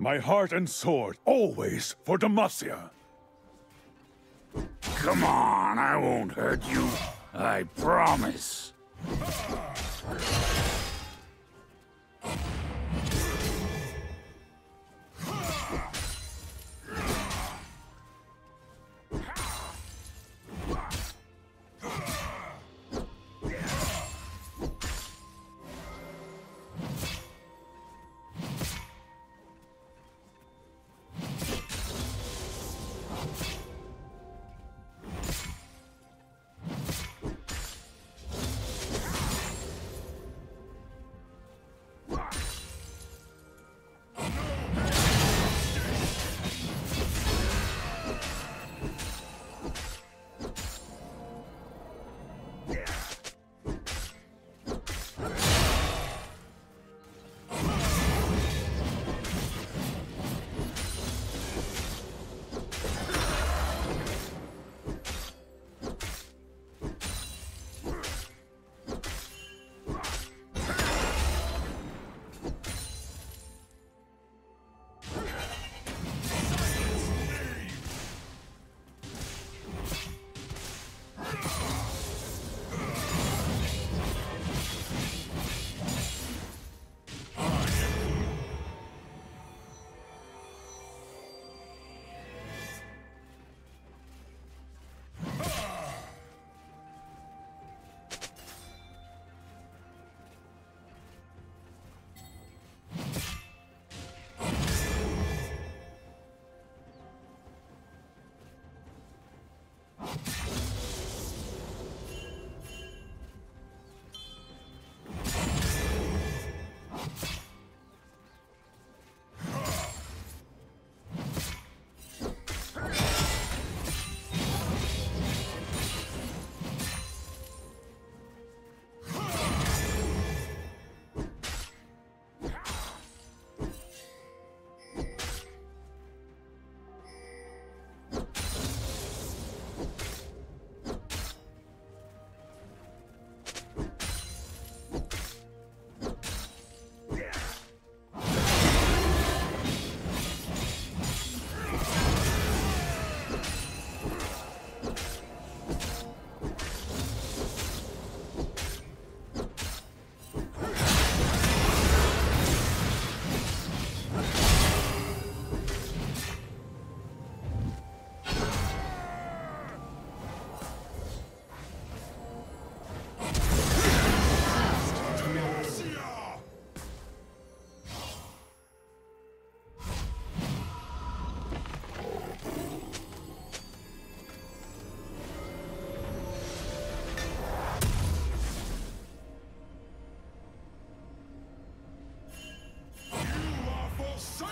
My heart and sword, always for Demacia. Come on, I won't hurt you. I promise.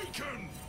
awaken!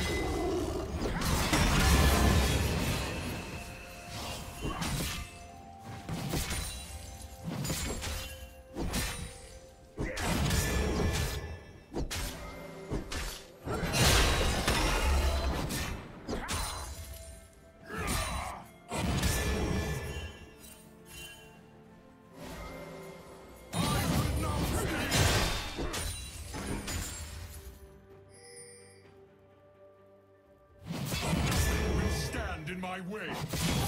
you my way.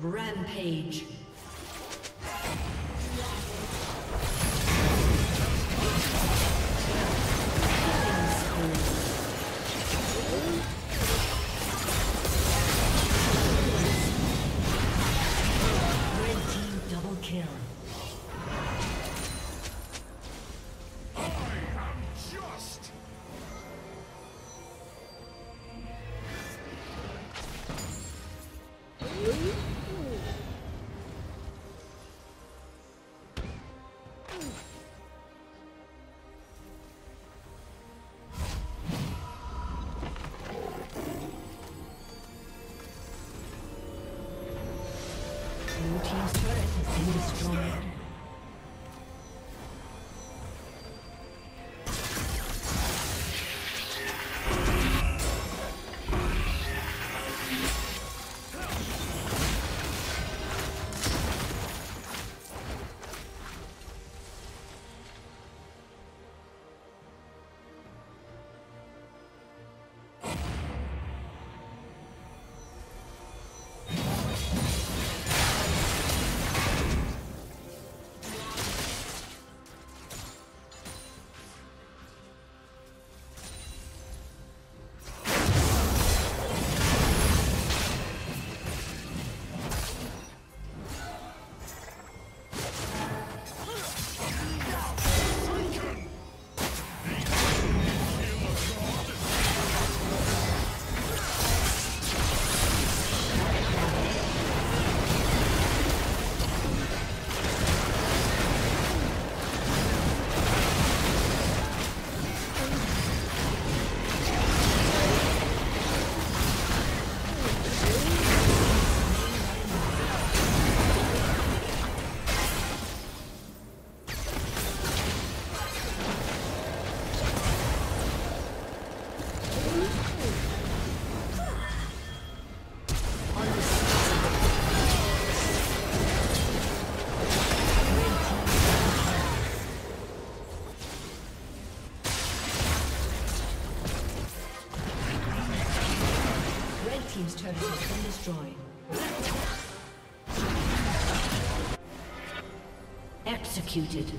Rampage. Executed.